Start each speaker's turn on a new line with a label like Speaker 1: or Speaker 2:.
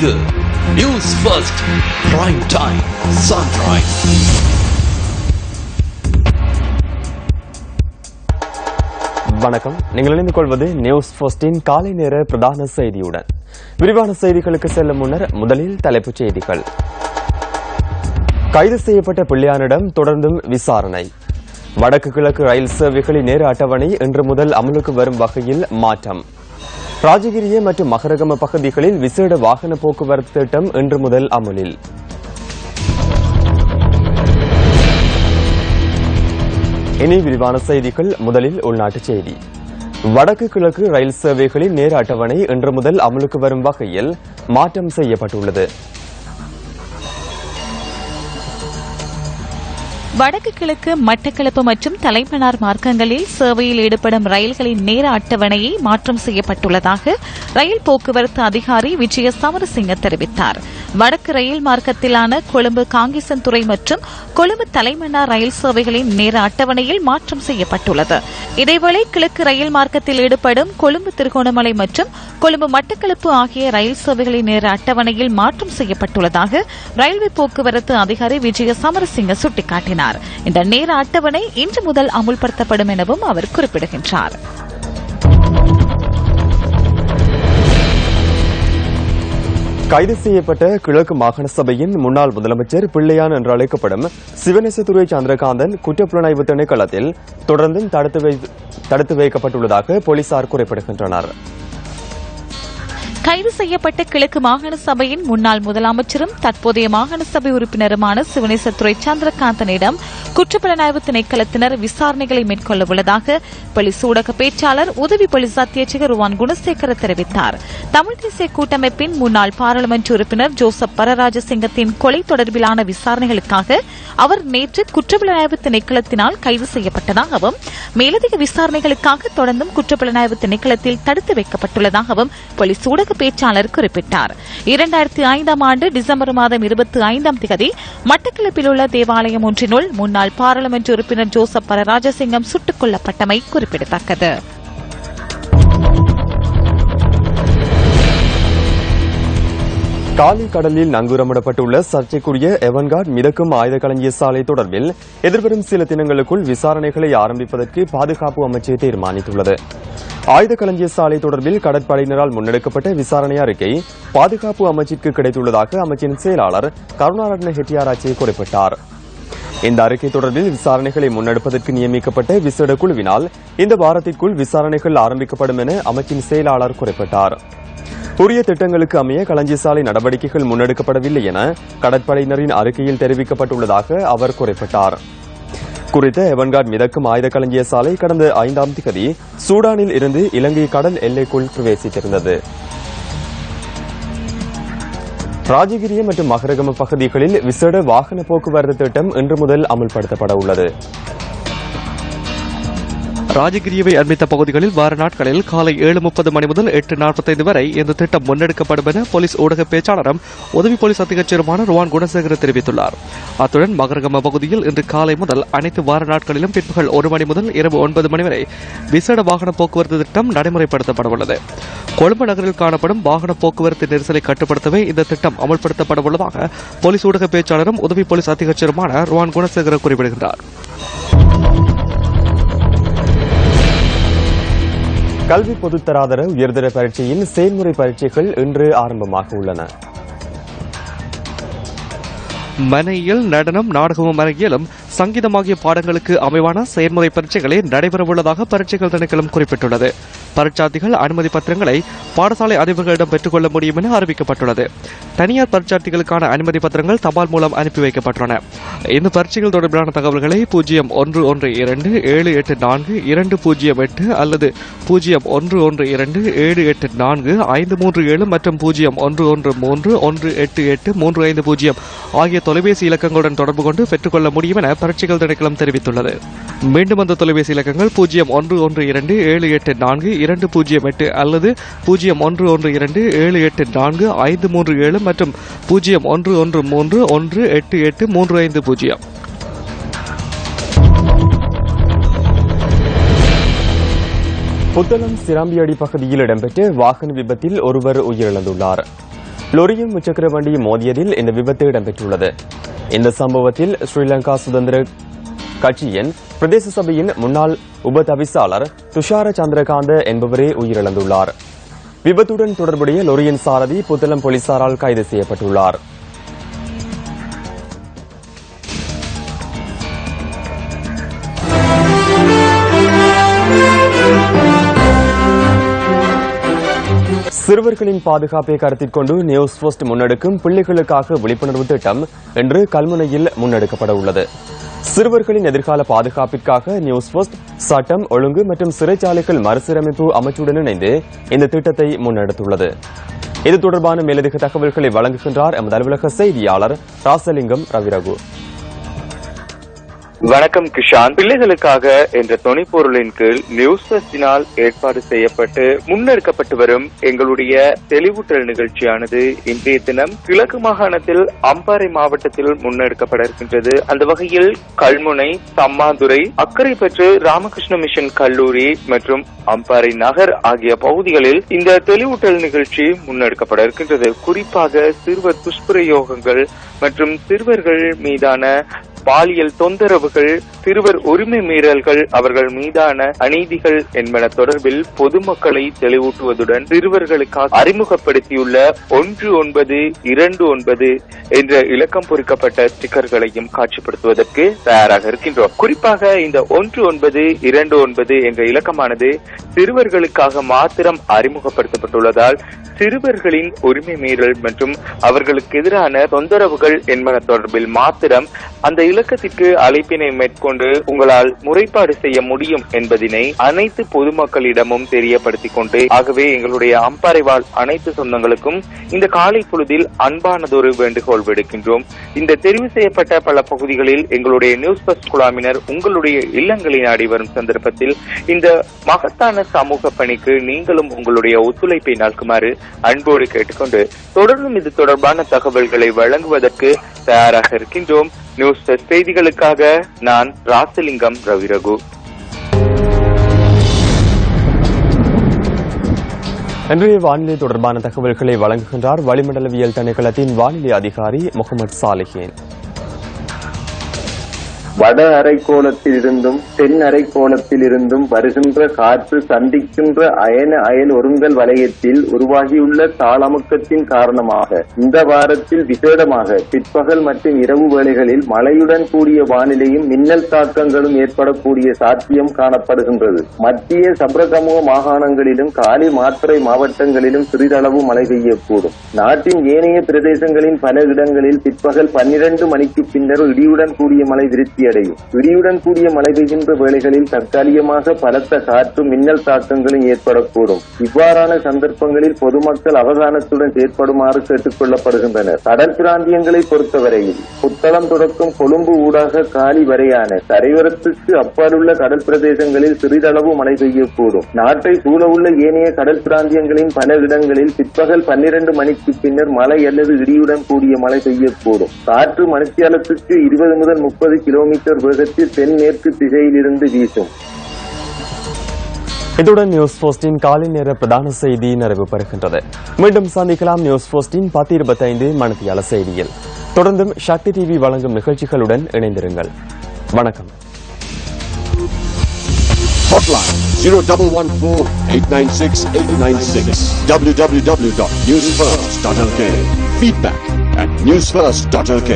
Speaker 1: இது News First prime time Sunrise
Speaker 2: வணக்கம். நீங்கள் இணைந்து கொள்வது நியூஸ் ஃபர்ஸ்டின் காலை நேர பிரதான செய்தியுடன். விரிவான செய்திகளுக்கு செல்லும் முன்னர் முதலில் தலைப்புச் செய்திகள். கைது செய்யப்பட்ட பிள்ளையானிடம் தொடர்ந்தும் விசாரணை. வடக்கு கிழக்கு ரயில் சேவைகளின் நேர அட்டவணை இன்று முதல் அமலுக்கு வரும் வகையில் மாற்றம். ராஜகிரிய மற்றும் மகரகம பகுதிகளில் விசேட வாகன போக்குவரத்து திட்டம் இன்று முதல் அமலில். இனி விரிவான செய்திகள். முதலில் உள்நாட்டுச் செய்தி. வடக்கு கிழக்கு ரயில் சேவைகளின் நேர அட்டவணை இன்று முதல் அமலுக்கு வரும் வகையில் மாற்றம் செய்யப்பட்டுள்ளது.
Speaker 3: வடக்கு கிழக்கு மட்டக்களப்பு மற்றும் தலைமன்னார் மார்க்கங்களில் சேவையில் ஈடுபடும் ரயில்களின் நேர அட்டவணையை மாற்றம் செய்யப்பட்டுள்ளதாக ரயில் போக்குவரத்து அதிகாரி விஜய சமரசிங்க தெரிவித்தார். வடக்கு ரயில் மார்க்கத்திலான கொழும்பு காங்கேசன்துறை மற்றும் கொழும்பு தலைமன்னார் ரயில் சேவைகளின் நேர அட்டவணையில் மாற்றம் செய்யப்பட்டுள்ளது. இதேவேளை கிழக்கு ரயில் மார்க்கத்தில் ஈடுபடும் கொழும்பு திருகோணமலை மற்றும் கொழும்பு மட்டக்களப்பு ஆகிய ரயில் சேவைகளின் நேர அட்டவணையில் மாற்றம் செய்யப்பட்டுள்ளதாக ரயில்வே போக்குவரத்து அதிகாரி விஜய சமரசிங்க சுட்டிக்காட்டினார். இந்த நேர அட்டவணை இன்று முதல் அமுல்படுத்தப்படும் எனவும் அவர் குறிப்பிடுகின்றார்.
Speaker 2: கைது செய்யப்பட்ட கிழக்கு மாகாண சபையின் முன்னாள் முதலமைச்சர் பிள்ளையான் என்று அழைக்கப்படும் சிவனேசதுரை சந்திரகாந்தன் குற்றப்புலனாய்வு திணைக்களத்தில் தொடர்ந்தும் தடுத்து தடுத்து வைக்கப்பட்டுள்ளதாக போலீசார் குறிப்பிடுகின்றனர்.
Speaker 3: கைது செய்யப்பட்ட கிழக்கு மாகாண சபையின் முன்னாள் முதலமைச்சரும் தற்போதைய மாகாண சபை உறுப்பினருமான சிவனேசத்துறை சந்திரகாந்தனிடம் குற்றப்புலனாய்வு திணைக்களத்தினர் விசாரணைகளை மேற்கொள்ள உள்ளதாக போலீஸ் ஊடக பேச்சாளர் உதவி போலீஸ் அத்தியட்சகர் ருவான் குணசேகர தெரிவித்தார். தமிழ் தேசிய கூட்டமைப்பின் முன்னாள் பாராளுமன்ற உறுப்பினர் ஜோசப் பரராஜசிங்கத்தின் கொலை தொடர்பிலான விசாரணைகளுக்காக அவர் நேற்று குற்றப்புலனாய்வு திணைக்களத்தினால் கைது செய்யப்பட்டதாகவும் மேலதிக விசாரணைகளுக்காக தொடர்ந்தும் குற்றப்புலனாய்வு திணைக்களத்தில் தடுத்து வைக்கப்பட்டுள்ளதாகவும் போலீஸ் ஊடக பேச்சாளர் குறிப்பிட்டார். இரண்டாயிரத்தி ஐந்தாம் ஆண்டு டிசம்பர் மாதம் இருபத்தி ஐந்தாம் தேதி மட்டக்களப்பில் உள்ள தேவாலயம் ஒன்றினுள் முன்னாள் பாராளுமன்ற உறுப்பினர் ஜோசப் பரராஜசிங்கம் சுட்டுக் கொல்லப்பட்டமை குறிப்பிடத்தக்கது.
Speaker 2: காலி கடலில் நங்கூரமிடப்பட்டுள்ள சர்ச்சைக்குரிய எவன்கார்ட் மிதக்கும் ஆயுத களஞ்சிய சாலை தொடர்பில் எதிர்வரும் சில தினங்களுக்குள் விசாரணைகளை ஆரம்பிப்பதற்கு பாதுகாப்பு அமைச்சர் தீர்மானித்துள்ளது. ஆயுத களஞ்சிய சாலை தொடர்பில் கடற்படையினரால் முன்னெடுக்கப்பட்ட விசாரணை அறிக்கை பாதுகாப்பு அமைச்சிற்கு கிடைத்துள்ளதாக அமைச்சின் செயலாளர் கருணாரட்ன ஹெட்டியாராச்சி குறிப்பிட்டார். இந்த அறிக்கை தொடர்பில் விசாரணைகளை முன்னெடுப்பதற்கு நியமிக்கப்பட்ட விசேட குழுவினால் இந்த வாரத்திற்குள் விசாரணைகள் ஆரம்பிக்கப்படும் என அமைச்சின் செயலாளர் குறிப்பிட்டார். உரிய திட்டங்களுக்கு அமைய களஞ்சியசாலை நடவடிக்கைகள் முன்னெடுக்கப்படவில்லை என கடற்படையினரின் அறிக்கையில் தெரிவிக்கப்பட்டுள்ளதாக அவர் குறிப்பிட்டாா் குறித்த எவன்கார்ட் மிதக்கும் ஆயுத களஞ்சிய சாலை கடந்த ஐந்தாம் திகதி சூடானில் இருந்து இலங்கை கடல் எல்லைக்குள் பிரவேசித்திருந்தது. ராஜகிரிய மற்றும் மகரகம பகுதிகளில் விசேட வாகன போக்குவரத்து திட்டம் இன்று முதல் அமல்படுத்தப்பட உள்ளது.
Speaker 4: ராஜகிரியவை அண்மித்த பகுதிகளில் வார நாட்களில் காலை ஏழு முப்பது மணி முதல் எட்டு நாற்பத்தைந்து வரை இந்த திட்டம் முன்னெடுக்கப்படும் என போலீஸ் ஊடக பேச்சாளரும் உதவி போலீஸ் அத்தியட்சருமான ருவான் குணசேகர தெரிவித்துள்ளார். அத்துடன் மகரகம பகுதியில் இன்று காலை முதல் அனைத்து வார நாட்களிலும் பிற்பகல் ஒரு மணி முதல் இரவு ஒன்பது மணி வரை விசேட வாகன போக்குவரத்து திட்டம் நடைமுறைப்படுத்தப்படவுள்ளது கொழும்பு நகரில் காணப்படும் வாகன போக்குவரத்து நெரிசலை கட்டுப்படுத்தவே இந்த திட்டம் அமல்படுத்தப்படவுள்ளதாக போலீஸ் ஊடக பேச்சாளரும் உதவி போலீஸ் அத்தியட்சருமான ருவான் குணசேகர குறிப்பிடுகின்றார்.
Speaker 2: கல்வி பொதுத்தராதர உயர்தர பரீட்சையின் செயல்முறை பரீட்சைகள் இன்று ஆரம்பமாக உள்ளன.
Speaker 4: மனையில் நடனம் நாடகமும் மனையியலும் சங்கீதம் ஆகிய பாடங்களுக்கு அமைவான செயல்முறை பரீட்சைகளே நடைபெறவுள்ளதாக பரீட்சைகள் திணைக்களம் குறிப்பிட்டுள்ளது. பரீட்சார்த்திகள் அனுமதி பத்திரங்களை பாடசாலை அதிபர்களிடம் பெற்றுக்கொள்ள முடியும் என அறிவிக்கப்பட்டுள்ளது. தனியார் பரீட்சார்த்திகளுக்கான அனுமதி பத்திரங்கள் தபால் மூலம் அனுப்பி வைக்கப்பட்டுள்ளன. இந்த பரீட்சைகள் தொடர்பிலான தகவல்களை பூஜ்ஜியம் ஒன்று ஒன்று இரண்டு ஏழு எட்டு நான்கு இரண்டு பூஜ்ஜியம் எட்டு அல்லது பூஜ்ஜியம் ஒன்று ஒன்று இரண்டு ஏழு எட்டு நான்கு ஐந்து மூன்று ஏழு மற்றும் பூஜ்ஜியம் ஒன்று ஒன்று மூன்று ஒன்று எட்டு எட்டு மூன்று ஐந்து பூஜ்ஜியம் ஆகிய தொலைபேசி இலக்கங்களுடன் தொடர்பு கொண்டு பெற்றுக்கொள்ள முடியும் என பரீட்சைகள் திணைக்களம் தெரிவித்துள்ளது. மீண்டும் அந்த தொலைபேசி இலக்கங்கள் பூஜ்ஜியம் ஒன்று ஒன்று இரண்டு ஏழு எட்டு நான்கு இரண்டு பூஜ்ஜியம் எட்டு அல்லது பூஜ்ஜியம் ஒன்று ஒன்று இரண்டு ஏழு எட்டு நான்கு ஐந்து மூன்று ஏழு மற்றும் பூஜ்ஜியம் ஒன்று ஒன்று மூன்று ஒன்று எட்டு எட்டு மூன்று ஐந்து பூஜ்ஜியம்.
Speaker 2: புத்தளம் சிராம்பியடி பகுதியில் இடம்பெற்ற வாகன விபத்தில் ஒருவர் உயிரிழந்துள்ளார். லொரியும் முச்சக்கர வண்டியும் மோதியதில் இந்த விபத்து இடம்பெற்றுள்ளது. இந்த சம்பவத்தில் ஸ்ரீலங்கா சுதந்திர கட்சியின் பிரதேச சபையின் முன்னாள் உப தவிசாளர் துஷார சந்திரகாந்த என்பவரே உயிரிழந்துள்ளார். விபத்துடன் தொடர்புடைய லொரியின் சாரதி புத்தளம் போலீசாரால் கைது செய்யப்பட்டுள்ளார். சிறுவர்களின் பாதுகாப்பை கருத்தில் கொண்டு நியூஸ் போஸ்ட் முன்னெடுக்கும் பிள்ளைகளுக்காக விழிப்புணர்வு திட்டம் இன்று கல்முனையில் முன்னெடுக்கப்பட உள்ளது. சிறுவர்களின் எதிர்கால பாதுகாப்பிற்காக நியூஸ் போஸ்ட் சட்டம் ஒழுங்கு மற்றும் சிறைச்சாலைகள் மறுசீரமைப்பு அமைச்சுடன் இணைந்து இந்த திட்டத்தை முன்னெடுத்துள்ளது. இது தொடர்பான மேலதிக தகவல்களை வழங்குகின்றார் எமது அலுவலக செய்தியாளர் ராசலிங்கம் ரவிரகு.
Speaker 5: வணக்கம் கிஷான் பிள்ளைகளுக்காக என்ற துணைப்பொருளின் கீழ் நியூஸ் ஃபெஸ்டினால் ஏற்பாடு செய்யப்பட்டு முன்னெடுக்கப்பட்டு வரும் எங்களுடைய தெளிவூட்டல் நிகழ்ச்சியானது இன்றைய தினம் கிழக்கு மாகாணத்தில் அம்பாறை மாவட்டத்தில் முன்னெடுக்கப்பட இருக்கின்றது. அந்த வகையில் கல்முனை சம்மாதுரை அக்கரைப்பற்று ராமகிருஷ்ண மிஷன் கல்லூரி மற்றும் அம்பாறை நகர் ஆகிய பகுதிகளில் இந்த தெளிவூட்டல் நிகழ்ச்சி முன்னெடுக்கப்பட இருக்கின்றது. குறிப்பாக சிறுவர் துஷ்பிரயோகங்கள் மற்றும் சிறுவர்கள் மீதான பாலியல் தொந்தரவுகள் சிறுவர் உரிமை மீறல்கள் அவர்கள் மீதான அநீதிகள் என்பன தொடர்பில் பொதுமக்களை தெளிவூட்டுவதுடன் சிறுவர்களுக்காக அறிமுகப்படுத்தியுள்ள ஒன்று ஒன்பது இரண்டு ஒன்பது என்ற இலக்கம் பொறிக்கப்பட்ட ஸ்டிக்கர்களையும் காட்சிப்படுத்துவதற்கு தயாராக இருக்கின்றோம். குறிப்பாக இந்த ஒன்று ஒன்பது இரண்டு ஒன்பது என்ற இலக்கமானது சிறுவர்களுக்காக மாத்திரம் அறிமுகப்படுத்தப்பட்டுள்ளதால் சிறுவர்களின் உரிமை மீறல் மற்றும் அவர்களுக்கு எதிரான தொந்தரவுகள் என்பன தொடர்பில் மாத்திரம் அந்த இலக்கத்திற்கு அழைப்பினை மேற்கொண்டு உங்களால் முறைப்பாடு செய்ய முடியும் என்பதினை அனைத்து பொதுமக்களிடமும் தெரியப்படுத்திக் கொண்டு ஆகவே எங்களுடைய அம்பாறைவாழ் அனைத்து சொந்தங்களுக்கும் இந்த காலை பொழுதில் அன்பானதொரு வேண்டுகோள் விடுக்கின்றோம். இந்த தெரிவு செய்யப்பட்ட பல பகுதிகளில் எங்களுடைய நியூஸ் பஸ்ட் குழாமினர் உங்களுடைய இல்லங்களை நாடி வரும் சந்தர்ப்பத்தில் இந்த மகத்தான சமூக பணிக்கு நீங்களும் உங்களுடைய ஒத்துழைப்பை நல்குமாறு அன்போடு கேட்டுக்கொண்டு தொடர்ந்தும் இது தொடர்பான தகவல்களை வழங்குவதற்கு தயாராக இருக்கின்றோம். நியூஸ் செய்திகளுக்காக நான் ராசலிங்கம் ரவிரகு
Speaker 2: இன்றைய வானிலை தொடர்பான தகவல்களை வழங்குகின்றார் வளிமண்டலவியல் திணைக்களத்தின் வானிலை அதிகாரி முகமது சாலிஹேன்.
Speaker 6: வட அரைக்கோளத்தில் இருந்தும் தென் அரைக்கோளத்தில் இருந்தும் வருகின்ற காற்று சந்திக்கின்ற அயன அயல் ஒருங்கல் வலயத்தில் உருவாகியுள்ள தாளமுக்கத்தின் காரணமாக இந்த வாரத்தில் விசேடமாக பிற்பகல் மற்றும் இரவு வேளைகளில் மழையுடன் கூடிய வானிலையும் மின்னல் தாக்கங்களும் ஏற்படக்கூடிய சாத்தியம் காணப்படுகின்றது. மத்திய சப்ரகமுக மாகாணங்களிலும் காலி மாத்திரை மாவட்டங்களிலும் சிறிதளவு மழை பெய்யக்கூடும். நாட்டின் ஏனைய பிரதேசங்களின் பல இடங்களில் பிற்பகல் பன்னிரண்டு மணிக்கு பின்னர் இடியுடன் கூடிய மழை விருத்தியடையும் இடியுடன் கூடிய மழை பெய்கின்ற வேளைகளில் தற்காலிகமாக பலத்த காற்று மின்னல் தாக்கங்களும் ஏற்படக்கூடும். இவ்வாறான சந்தர்ப்பங்களில் பொதுமக்கள் அவதானத்துடன் செயற்படுமாறு கேட்டுக் கொள்ளப்படுகின்றனர். கடல் பிராந்தியங்களை பொறுத்தவரையில் புத்தளம் தொடக்கம் கொழும்பு ஊடாக காலி வரையான கரையோரத்துக்கு அப்பாலுள்ள கடல் பிரதேசங்களில் சிறிதளவு மழை பெய்யக்கூடும். நாட்டை சூழவுள்ள ஏனைய கடல் பிராந்தியங்களின் பல இடங்களில் பிற்பகல் பன்னிரண்டு மணிக்கு பின்னர் மழை அல்லது இடியுடன் கூடிய மழை பெய்யக்கூடும். காற்று மணித்தியாலத்துக்கு இருபது முதல் முப்பது கிலோமீட்டர் வேகத்தில் தென்மேற்கு திசையிலிருந்து வீசும்.
Speaker 2: இத்துடன் நியூஸ் போஸ்டின் காலை நேர பிரதான செய்தி நிறைவு பெறுகின்றது. மீண்டும் சந்திக்கலாம் நியூஸ் போஸ்டின் பத்து இருபத்தைந்து மணித்தியால செய்தியில். தொடர்ந்தும் சக்தி டிவி வழங்கும் நிகழ்ச்சிகளுடன் இணைந்திருங்கள். வணக்கம்.
Speaker 1: Hotline 0114-896-896 www.newsfirst.lk Feedback at newsfirst.lk